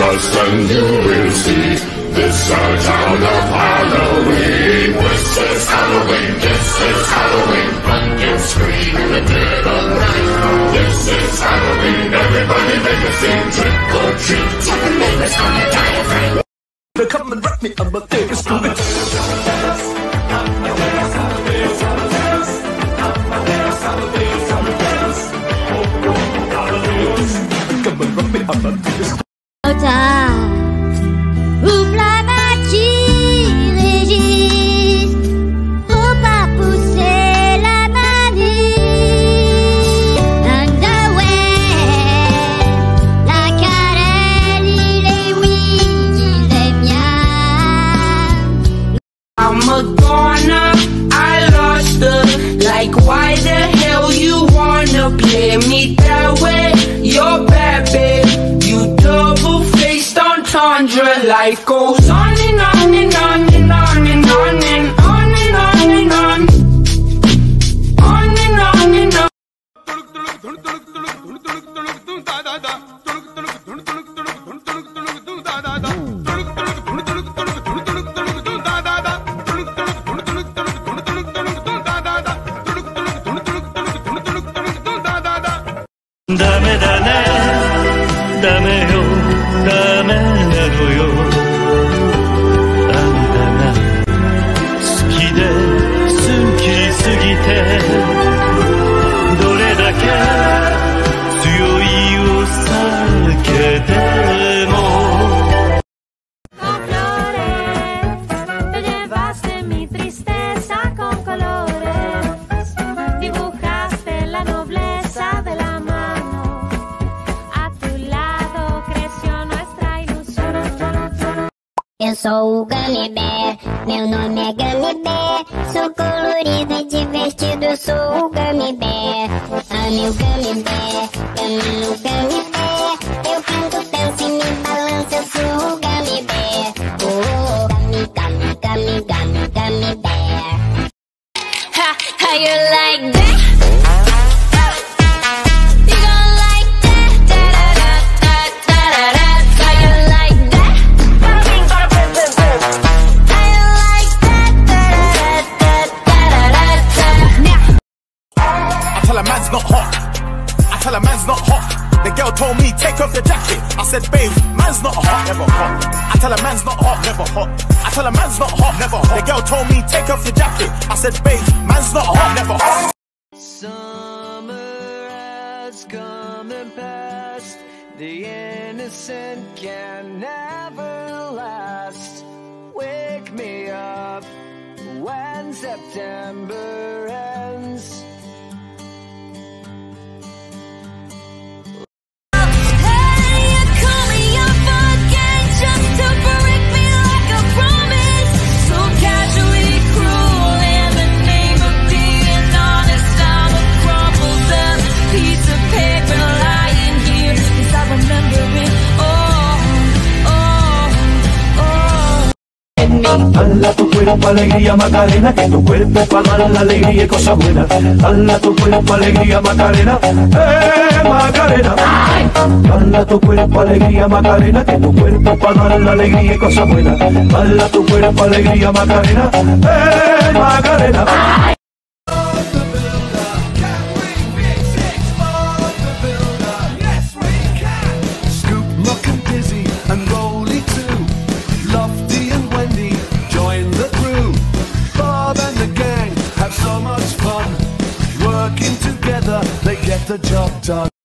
us and you will see this our town of Halloween. This is Halloween, this is Halloween. Pumpkin scream in the dead of night. This is Halloween, everybody make a scene. Trick or treat, tell the neighbors on your diaphragm. Come and wrap me up, but they just do it. Come and wrap me up, but I'm a goner, I lost her. Like, why the hell you wanna play me that way? You're Tundra life goes oh, on and on and on and on and on and on and on and on On and on and on Dame dame, dame sou o Bear, meu nome é Bear. Sou colorido e divertido, sou o Bear. Ame o Bear, ame o Gummy tell a man's not hot. The girl told me take off the jacket. I said, babe, man's not hot, never hot. I tell a man's not hot, never hot. I tell a man's not hot, never hot. The girl told me take off the jacket. I said, babe, man's not hot, never hot. Summer has come and passed. The innocent can never last. Wake me up when September Dala tu cuerpo alegría Macarena, que tu cuerpo para dar la alegría y cosas buenas. Dala tu cuerpo alegría Macarena, eh Macarena. Dala tu cuerpo alegría Macarena, que tu cuerpo para dar la alegría y cosas buenas. Dala tu cuerpo alegría Macarena, eh Macarena. Get the job done.